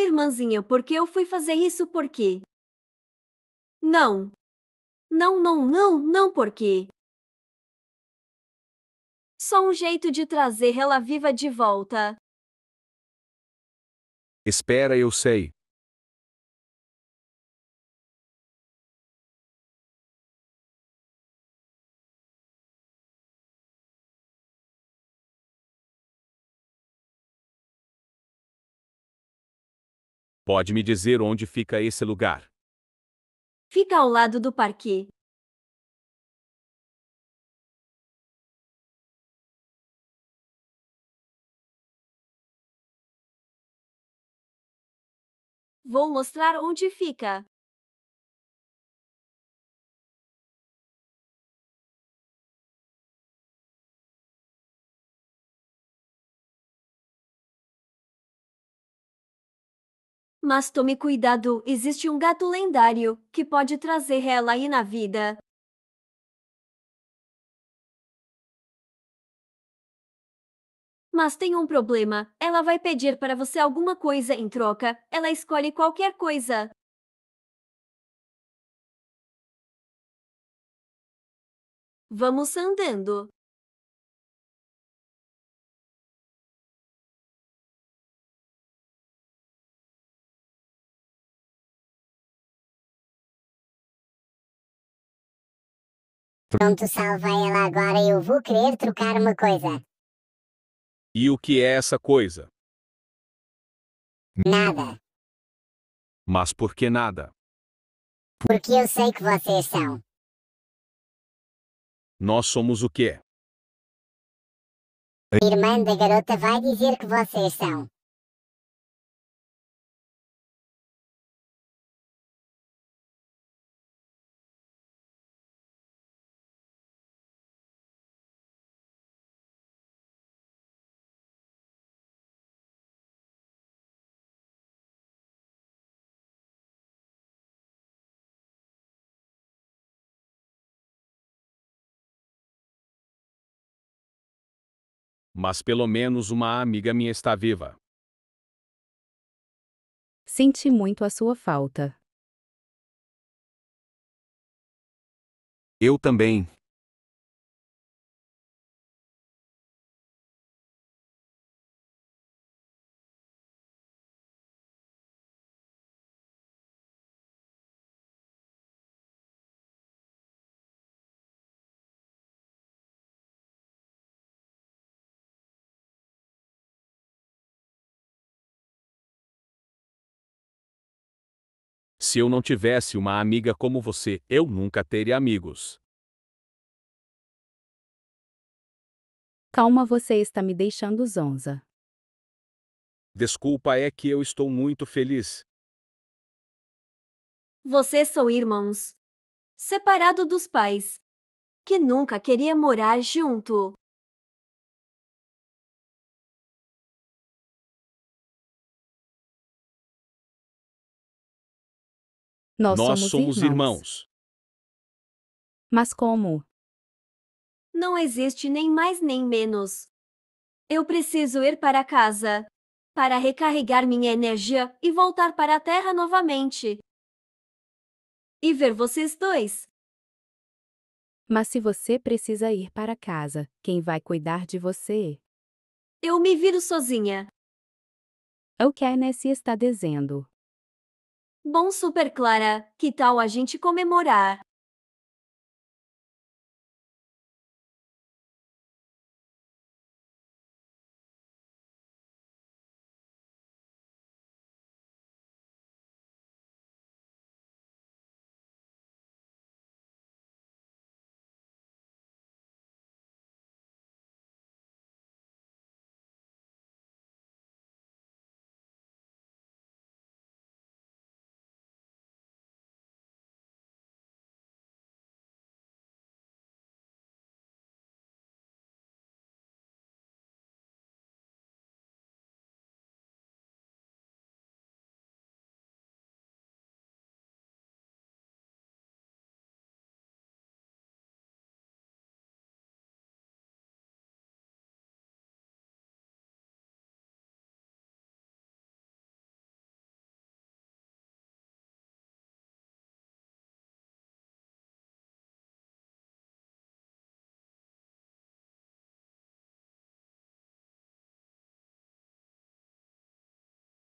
Irmãzinha, porque eu fui fazer isso porque. Não. Não, não, não, não porque. Só um jeito de trazer ela viva de volta. Espera, eu sei. Pode me dizer onde fica esse lugar? Fica ao lado do parque. Vou mostrar onde fica. Mas tome cuidado, existe um gato lendário que pode trazer ela aí na vida. Mas tem um problema. Ela vai pedir para você alguma coisa em troca. Ela escolhe qualquer coisa. Vamos andando. Pronto, salva ela agora eu vou querer trocar uma coisa. E o que é essa coisa? Nada. Mas por que nada? Porque eu sei que vocês são. Nós somos o quê? A irmã da garota vai dizer que vocês são. Mas pelo menos uma amiga minha está viva. Senti muito a sua falta. Eu também. Se eu não tivesse uma amiga como você, eu nunca teria amigos. Calma, você está me deixando zonza. Desculpa, é que eu estou muito feliz. Vocês são irmãos. Separado dos pais. Que nunca queria morar junto. Nós, Nós somos, somos irmãos. irmãos. Mas como? Não existe nem mais nem menos. Eu preciso ir para casa. Para recarregar minha energia e voltar para a Terra novamente. E ver vocês dois. Mas se você precisa ir para casa, quem vai cuidar de você? Eu me viro sozinha. O que a Nessie está dizendo? Bom, Super Clara, que tal a gente comemorar?